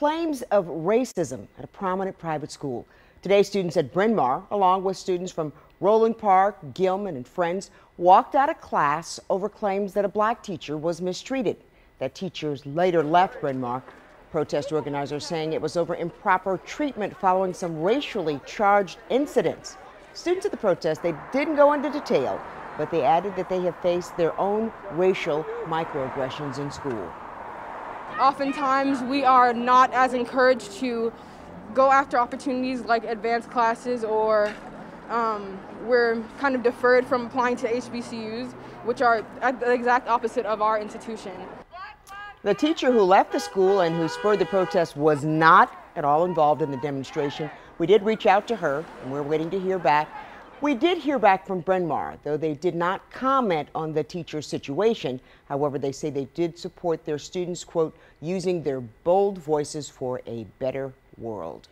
claims of racism at a prominent private school. Today, students at Bryn Mawr, along with students from Roland Park, Gilman, and friends, walked out of class over claims that a black teacher was mistreated. That teachers later left Bryn Mawr. Protest organizers saying it was over improper treatment following some racially charged incidents. Students at the protest, they didn't go into detail, but they added that they have faced their own racial microaggressions in school. Oftentimes, we are not as encouraged to go after opportunities like advanced classes or um, we're kind of deferred from applying to HBCUs, which are the exact opposite of our institution. The teacher who left the school and who spurred the protest was not at all involved in the demonstration. We did reach out to her, and we're waiting to hear back. We did hear back from Bryn Mawr, though they did not comment on the teacher's situation. However, they say they did support their students, quote, using their bold voices for a better world.